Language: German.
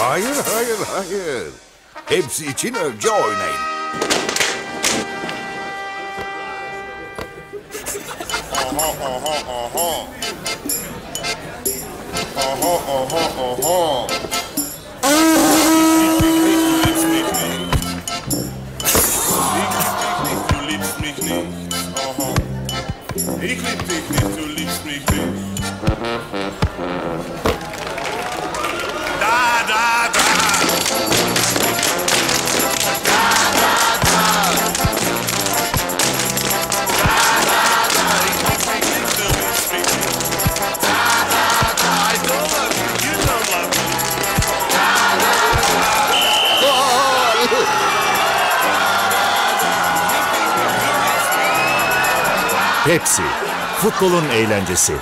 Hayır, hayır, hayır. Hepsi için önce oynayın. Du liebst mich nicht. Aha. Ich lieb dich nicht, du liebst mich nicht. Pepsi, futbolun eğlencesi.